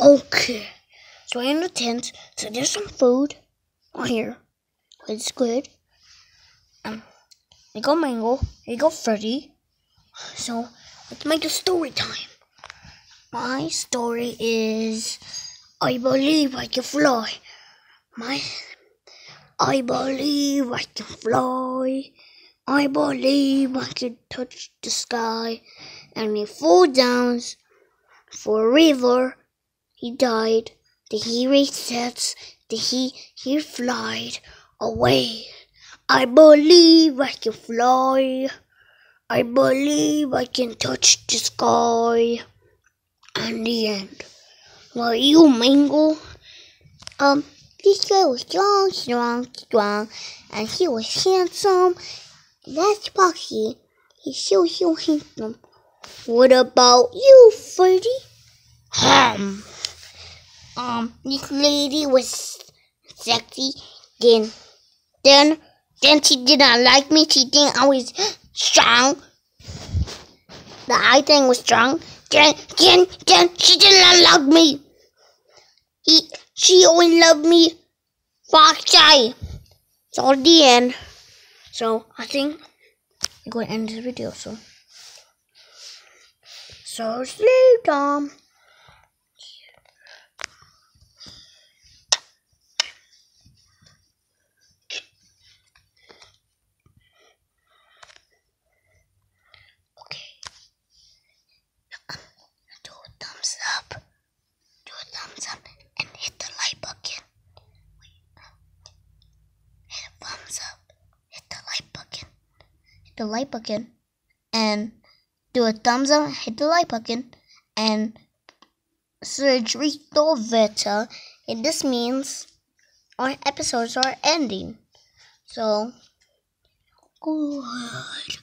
Okay. So in the tent. So there's some food on here. It's good. Um, we go Mango. We go Freddy. So let's make a story time. My story is I believe I can fly. My I believe I can fly. I believe I can touch the sky. And he fall down for a river. He died. The he resets. The he he flied away. I believe I can fly. I believe I can touch the sky. And the end. Well, you Mango. Um, this guy was strong, strong, strong, and he was handsome. That's Foxy. He's so, so handsome. What about you, Freddy? Um, um, this lady was sexy. Then, then, then she did not like me. She think I was strong. The eye thing was strong. Then, then, then she did not love me. He, she only loved me Foxy. So the end. So I think I'm going to end this video. So, so sleep time. Thumbs up. Do a thumbs up and hit the like button. Wait. Hit a thumbs up. Hit the like button. Hit the like button and do a thumbs up. Hit the like button and search Rito. And this means our episodes are ending. So, good.